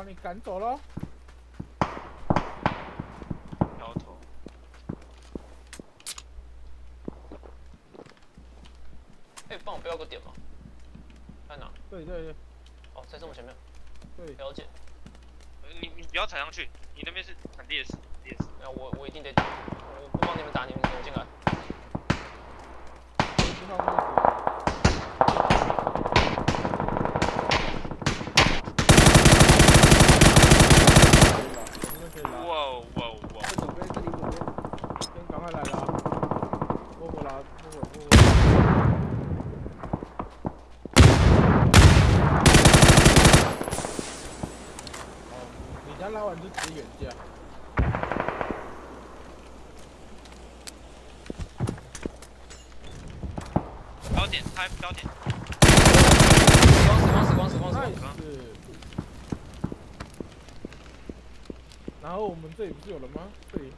把你赶走了。摇头。可以帮我标个点吗？在哪？对对对哦，在这么前面。对，了解。呃你你不要踩上去，你那边是很劣势，劣势。那我我一定得打，我不帮你们打，你们怎么进来？知道位置。可以了，哇哦哇哦哇哦！这左边，这里左边。先赶快来啦！你家拉完就直接远架。标点，开标点。死光死光死光死光死。然后我们这里不是有人吗？这里